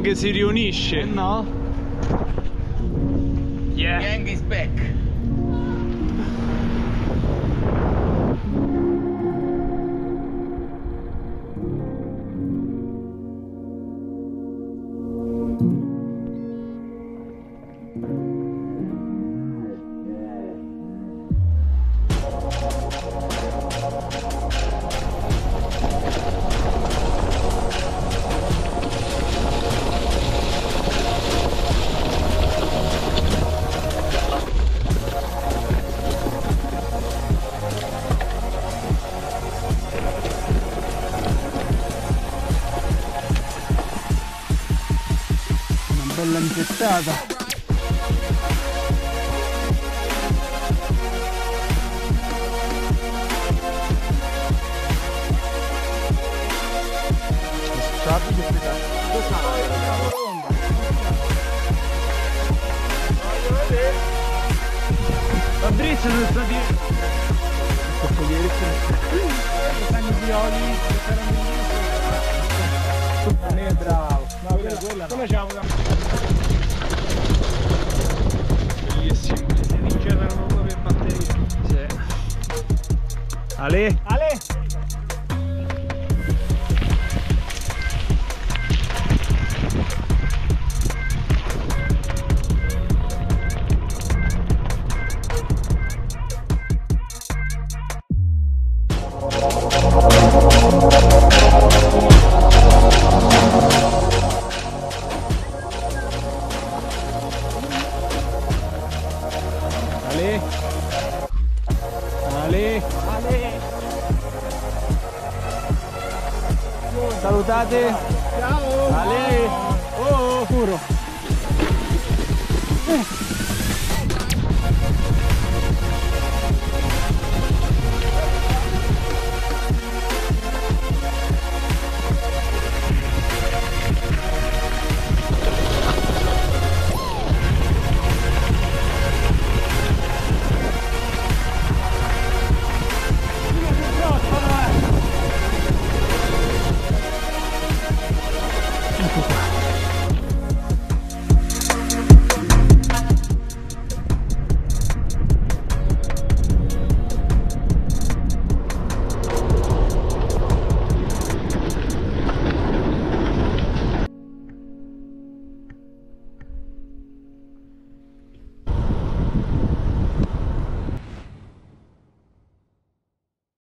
che si riunisce. Eh no? Yeah. Gang is back. Bella infestata. Fabrizio sono stati... è quella, quella Come c'è una Bellissimo. si rigenerano proprio le batterie. Sì. Ale! Ale? Ale? Salutate. Ciao! Ale? Oh, puro. Eh, pouvoir.